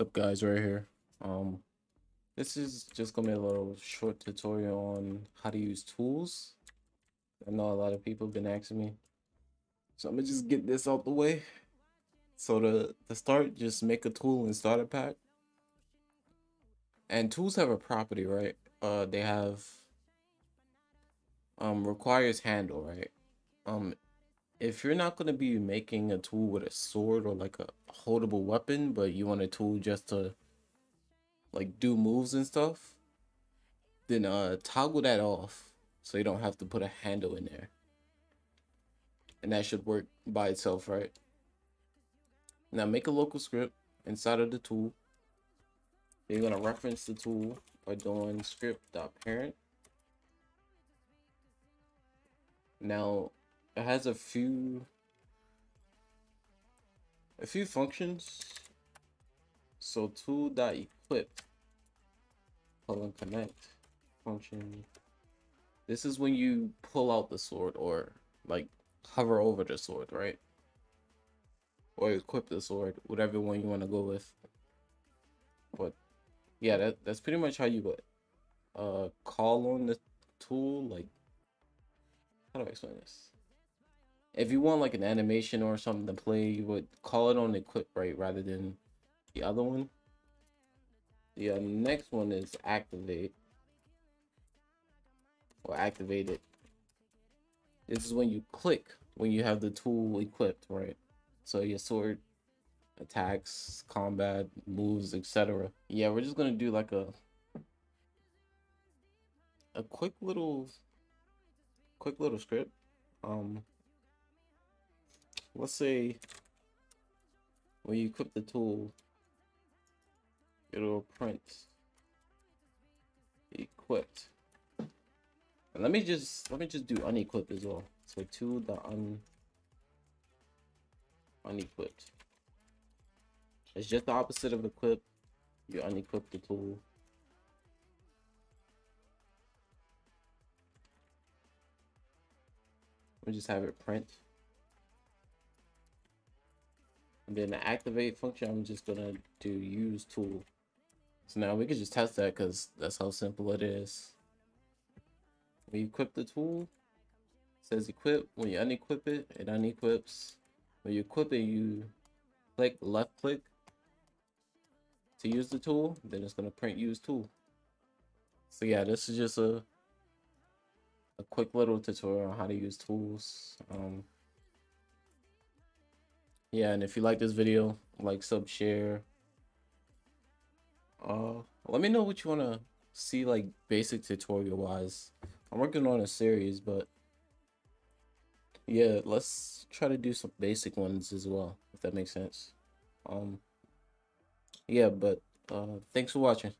What's up guys right here. Um this is just gonna be a little short tutorial on how to use tools. I know a lot of people have been asking me. So I'm gonna just get this out the way. So to, to start, just make a tool in starter pack. And tools have a property, right? Uh they have um requires handle, right? Um if you're not going to be making a tool with a sword or like a holdable weapon, but you want a tool just to like do moves and stuff, then uh toggle that off so you don't have to put a handle in there. And that should work by itself, right? Now make a local script inside of the tool. You're going to reference the tool by doing script.parent. Now it has a few a few functions. So tool.equip colon connect function. This is when you pull out the sword or like hover over the sword, right? Or equip the sword, whatever one you want to go with. But yeah, that that's pretty much how you would uh call on the tool like how do I explain this? If you want like an animation or something to play, you would call it on the equip right rather than the other one. The uh, next one is activate or activate it. This is when you click when you have the tool equipped, right? So your sword attacks, combat, moves, etc. Yeah, we're just gonna do like a a quick little quick little script. Um let's say when you equip the tool, it'll print equipped. And let me just let me just do unequipped as well. So tool the un unequipped. It's just the opposite of equip. You unequip the tool. We just have it print. And then the activate function, I'm just gonna do use tool. So now we can just test that because that's how simple it is. You equip the tool, it says equip. When you unequip it, it unequips. When you equip it, you click left click to use the tool. Then it's gonna print use tool. So yeah, this is just a a quick little tutorial on how to use tools. Um, yeah and if you like this video like sub share. Uh let me know what you want to see like basic tutorial wise. I'm working on a series but yeah let's try to do some basic ones as well if that makes sense. Um yeah but uh thanks for watching